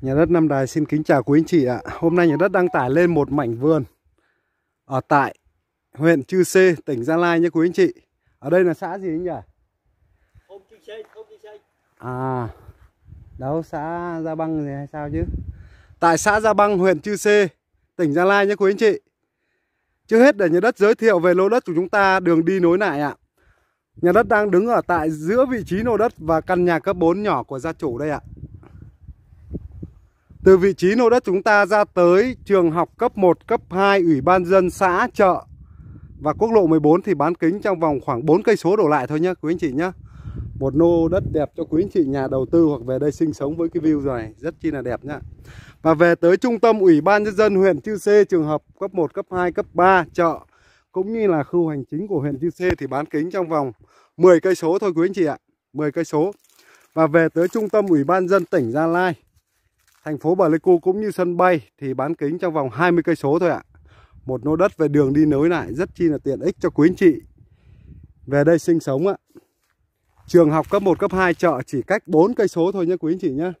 Nhà đất Nam Đài xin kính chào quý anh chị ạ. Hôm nay nhà đất đăng tải lên một mảnh vườn ở tại huyện Chư Sê, tỉnh Gia Lai nhé quý anh chị. Ở đây là xã gì anh nhỉ? Thôn Chư Sê, thôn Chư Sê. À, đâu xã Gia Băng gì hay sao chứ? Tại xã Gia Băng, huyện Chư Sê, tỉnh Gia Lai nhé quý anh chị. Trước hết để nhà đất giới thiệu về lô đất của chúng ta đường đi nối lại ạ. Nhà đất đang đứng ở tại giữa vị trí lô đất và căn nhà cấp 4 nhỏ của gia chủ đây ạ. Từ vị trí lô đất chúng ta ra tới trường học cấp 1, cấp 2, ủy ban dân xã, chợ và quốc lộ 14 thì bán kính trong vòng khoảng 4 cây số đổ lại thôi nhé quý anh chị nhé. Một lô đất đẹp cho quý anh chị nhà đầu tư hoặc về đây sinh sống với cái view này rất chi là đẹp nhá. Và về tới trung tâm ủy ban nhân dân huyện Chư Sê trường hợp cấp 1, cấp 2, cấp 3, chợ cũng như là khu hành chính của huyện Chư Sê thì bán kính trong vòng 10 cây số thôi quý anh chị ạ. 10 cây số. Và về tới trung tâm ủy ban dân tỉnh Gia Lai thành phố Pleiku cũng như sân bay thì bán kính trong vòng 20 cây số thôi ạ. Một lô đất về đường đi nối lại rất chi là tiện ích cho quý anh chị về đây sinh sống ạ. Trường học cấp 1 cấp 2 chợ chỉ cách 4 cây số thôi nhé quý anh chị nhé.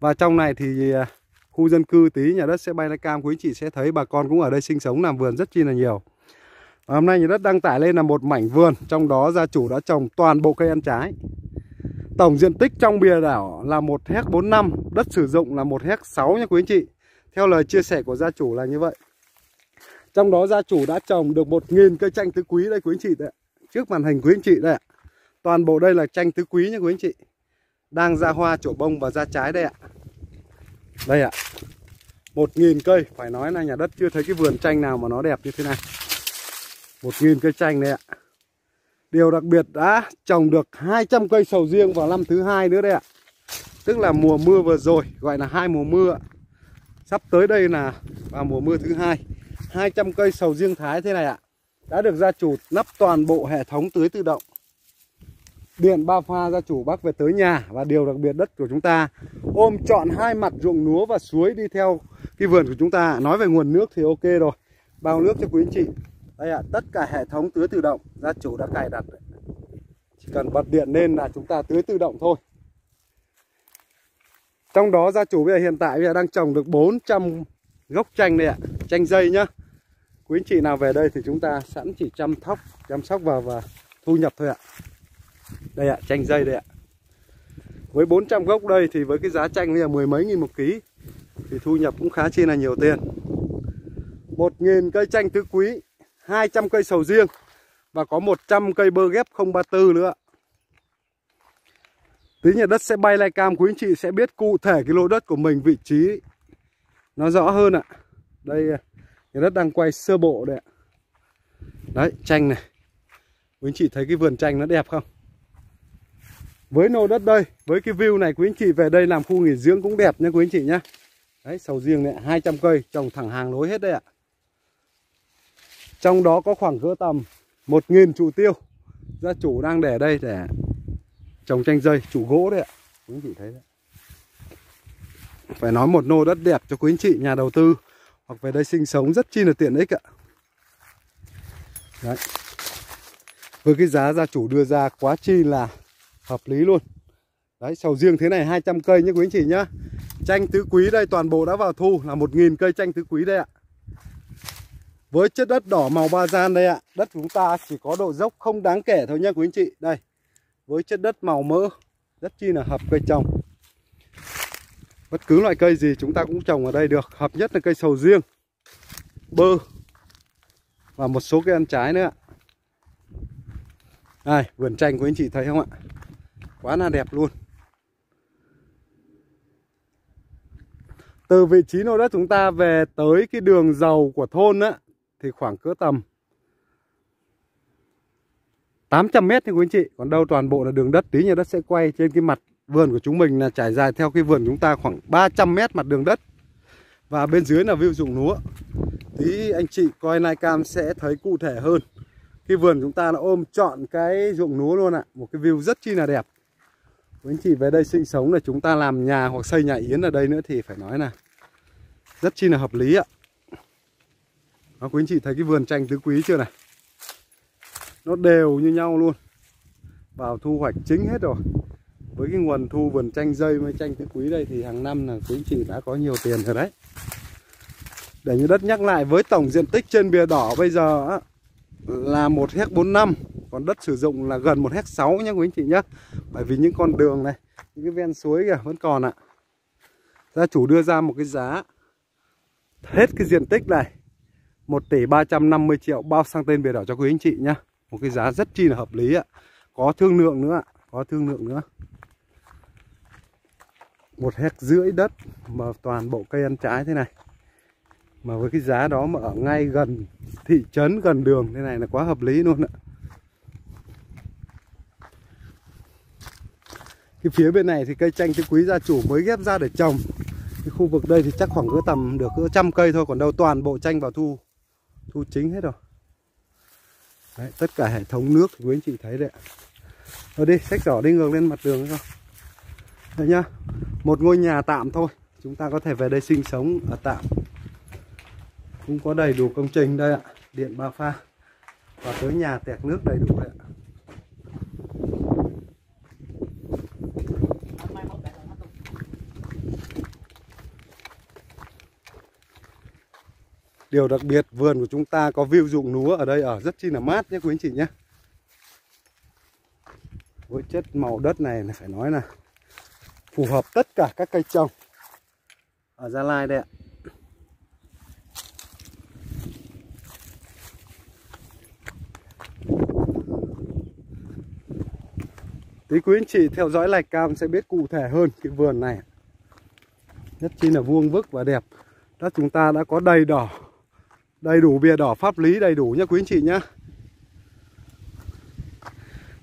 Và trong này thì à, khu dân cư tí, nhà đất sẽ bay lên cam, quý anh chị sẽ thấy bà con cũng ở đây sinh sống, làm vườn rất chi là nhiều. Và hôm nay nhà đất đăng tải lên là một mảnh vườn, trong đó gia chủ đã trồng toàn bộ cây ăn trái. Tổng diện tích trong bìa đảo là 1 hecta 45, đất sử dụng là 1 hecta 6 nha quý anh chị. Theo lời chia sẻ của gia chủ là như vậy. Trong đó gia chủ đã trồng được 1.000 cây chanh tứ quý đây quý anh chị đấy. Trước màn hình quý anh chị đây ạ. Toàn bộ đây là chanh tứ quý nha quý anh chị. Đang ra hoa trổ bông và ra trái đây ạ. Đây ạ. 1.000 cây, phải nói là nhà đất chưa thấy cái vườn chanh nào mà nó đẹp như thế này. 1.000 cây chanh đây ạ. Điều đặc biệt đã trồng được 200 cây sầu riêng vào năm thứ hai nữa đây ạ. Tức là mùa mưa vừa rồi, gọi là hai mùa mưa. Sắp tới đây là vào mùa mưa thứ hai. 200 cây sầu riêng thái thế này ạ. Đã được gia chủ nắp toàn bộ hệ thống tưới tự động. Điện ba pha gia chủ bác về tới nhà và điều đặc biệt đất của chúng ta ôm trọn hai mặt ruộng lúa và suối đi theo cái vườn của chúng ta. Nói về nguồn nước thì ok rồi. Bao nước cho quý anh chị. Đây ạ, à, tất cả hệ thống tưới tự động gia chủ đã cài đặt. Chỉ cần bật điện lên là chúng ta tưới tự động thôi. Trong đó gia chủ bây giờ hiện tại bây giờ đang trồng được 400 gốc chanh đây ạ, chanh dây nhá. Quý anh chị nào về đây thì chúng ta sẵn chỉ chăm thóc, chăm sóc vào và thu nhập thôi ạ. Đây ạ, chanh dây đây ạ. Với 400 gốc đây thì với cái giá chanh bây giờ mười mấy nghìn một ký thì thu nhập cũng khá chi là nhiều tiền. Một nghìn cây chanh tứ quý 200 cây sầu riêng và có 100 cây bơ ghép 034 nữa. Tí nhà đất sẽ bay lai cam quý anh chị sẽ biết cụ thể cái lô đất của mình vị trí nó rõ hơn ạ. Đây nhà đất đang quay sơ bộ đây ạ. Đấy, chanh này. Quý anh chị thấy cái vườn chanh nó đẹp không? Với lô đất đây, với cái view này quý anh chị về đây làm khu nghỉ dưỡng cũng đẹp nha quý anh chị nhá. Đấy, sầu riêng này 200 cây trồng thẳng hàng lối hết đây ạ. Trong đó có khoảng cỡ tầm 1.000 trụ tiêu. Gia chủ đang để đây để trồng chanh dây, trụ gỗ đấy ạ. Quý anh chị thấy đấy. Phải nói một nô đất đẹp cho quý anh chị nhà đầu tư. Hoặc về đây sinh sống rất chi là tiện ích ạ. Đấy. Với cái giá gia chủ đưa ra quá chi là hợp lý luôn. Đấy, sầu riêng thế này 200 cây nhé quý anh chị nhá. Chanh tứ quý đây toàn bộ đã vào thu là 1.000 cây chanh tứ quý đây ạ với chất đất đỏ màu ba gian đây ạ, Đất của chúng ta chỉ có độ dốc không đáng kể thôi nha quý anh chị. Đây, Với chất đất màu mỡ, Rất chi là hợp cây trồng. Bất cứ loại cây gì chúng ta cũng trồng ở đây được, Hợp nhất là cây sầu riêng, Bơ Và một số cây ăn trái nữa ạ. Đây, vườn chanh của anh chị thấy không ạ? Quá là đẹp luôn. Từ vị trí nô đất chúng ta về tới cái đường dầu của thôn á thì khoảng cỡ tầm 800 mét thì quý anh chị. Còn đâu toàn bộ là đường đất, Tí nhà đất sẽ quay trên cái mặt vườn của chúng mình là trải dài theo cái vườn chúng ta khoảng 300 mét mặt đường đất. Và bên dưới là view ruộng lúa. Tí anh chị coi này cam sẽ thấy cụ thể hơn. Cái vườn chúng ta nó ôm trọn cái ruộng lúa luôn ạ. Một cái view rất chi là đẹp. Quý anh chị về đây sinh sống là chúng ta làm nhà hoặc xây nhà yến ở đây nữa thì phải nói là Rất chi là hợp lý ạ đó, quý anh chị thấy cái vườn chanh tứ quý chưa này? Nó đều như nhau luôn. Vào thu hoạch chính hết rồi. Với cái nguồn thu vườn chanh dây với chanh tứ quý đây thì hàng năm là quý anh chị đã có nhiều tiền rồi đấy. Để như đất nhắc lại với tổng diện tích trên bìa đỏ bây giờ là một hecta bốn năm còn đất sử dụng là gần một hecta sáu nhé quý anh chị nhé bởi vì những con đường này những cái ven suối kìa vẫn còn ạ. Gia chủ đưa ra một cái giá. Hết cái diện tích này. 1 tỷ 350 triệu bao sang tên bìa đỏ cho quý anh chị nhá. Một cái giá rất chi là hợp lý ạ. Có thương lượng nữa có thương lượng nữa. Một hecta rưỡi đất mà toàn bộ cây ăn trái thế này. Mà với cái giá đó mà ở ngay gần thị trấn, gần đường thế này là quá hợp lý luôn ạ. Cái phía bên này thì cây chanh tứ quý gia chủ mới ghép ra để trồng. Cái khu vực đây thì chắc khoảng cỡ tầm được cỡ trăm cây thôi, còn đâu toàn bộ chanh vào thu thu chính hết rồi. Đấy, tất cả hệ thống nước thì quý anh chị thấy đấy ạ. Rồi đi sách giỏ đi ngược lên mặt đường không đây nhá một ngôi nhà tạm thôi. Chúng ta có thể về đây sinh sống ở tạm. Cũng có đầy đủ công trình đây ạ. Điện ba pha. Và tới nhà tẹt nước đầy đủ đấy ạ. Điều đặc biệt, vườn của chúng ta có view ruộng lúa ở đây ở rất chi là mát nhé quý anh chị nhé. Với chất màu đất này phải nói là phù hợp tất cả các cây trồng. Ở Gia Lai đây ạ. Tí quý anh chị theo dõi lạch cam sẽ biết cụ thể hơn cái vườn này. Rất chi là vuông vức và đẹp. Đất chúng ta đã có đầy đỏ. Đầy đủ bìa đỏ pháp lý đầy đủ nhá quý anh chị nhá.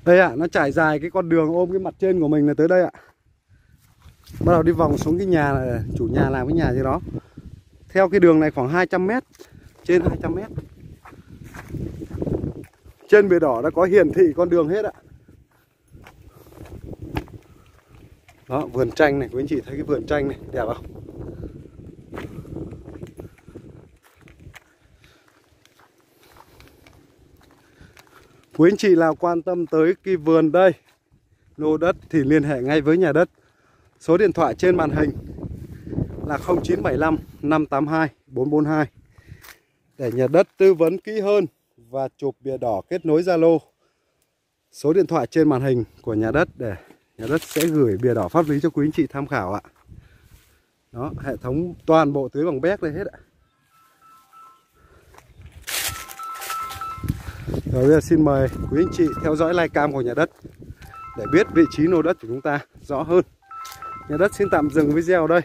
Đây ạ, à, nó trải dài cái con đường ôm cái mặt trên của mình là tới đây ạ. Bắt đầu đi vòng xuống cái nhà này, chủ nhà làm cái nhà gì đó. Theo cái đường này khoảng 200 mét Trên 200 mét. Trên bìa đỏ đã có hiển thị con đường hết ạ. Đó, vườn chanh này, quý anh chị thấy cái vườn chanh này, đẹp không? Quý anh chị nào quan tâm tới cái vườn đây Lô đất thì liên hệ ngay với nhà đất. Số điện thoại trên màn hình là 0975 582 442 Để nhà đất tư vấn kỹ hơn và chụp bìa đỏ kết nối Zalo Số điện thoại trên màn hình của nhà đất để nhà đất sẽ gửi bìa đỏ pháp lý cho quý anh chị tham khảo ạ. Đó, hệ thống toàn bộ tưới bằng béc đây hết ạ. Rồi bây giờ xin mời quý anh chị theo dõi live cam của nhà đất để biết vị trí lô đất của chúng ta rõ hơn. Nhà đất xin tạm dừng video đây.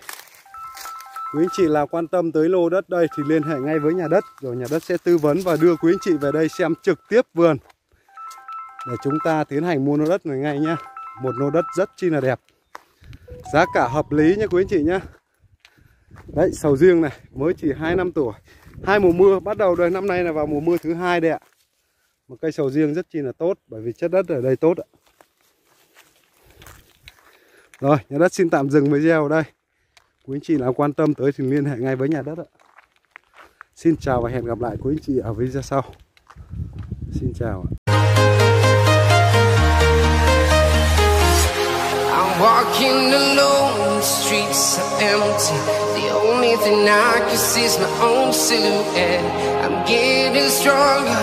Quý anh chị nào quan tâm tới lô đất đây thì liên hệ ngay với nhà đất rồi nhà đất sẽ tư vấn và đưa quý anh chị về đây xem trực tiếp vườn để chúng ta tiến hành mua lô đất này ngay nhá. Một lô đất rất chi là đẹp. Giá cả hợp lý nha quý anh chị nhá. Đấy, sầu riêng này mới chỉ 2 năm tuổi. Hai mùa mưa bắt đầu rồi, năm nay là vào mùa mưa thứ hai đây ạ. Một cây sầu riêng rất chi là tốt bởi vì chất đất ở đây tốt ạ. Rồi, nhà đất xin tạm dừng video ở đây. Quý anh chị nào quan tâm tới thì liên hệ ngay với nhà đất ạ. Xin chào và hẹn gặp lại quý anh chị ở video sau. Xin chào ạ. walking alone, the streets are empty. The only thing I can see is my own silhouette. I'm getting stronger,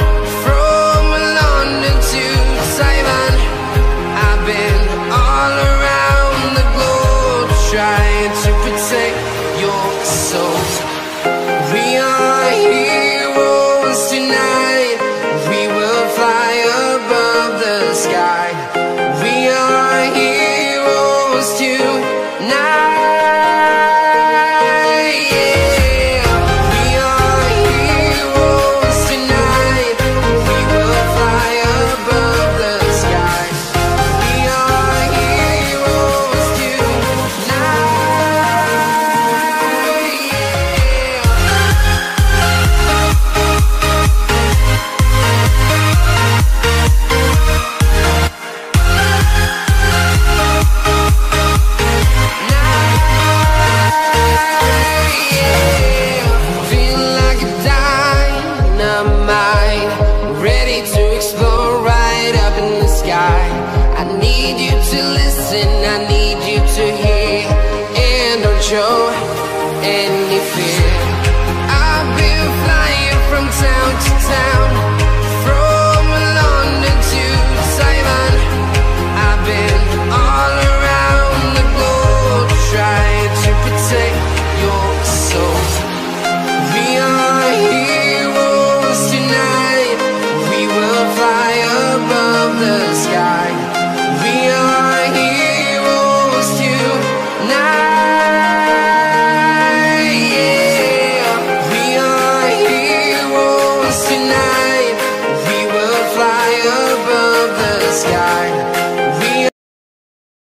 any feel.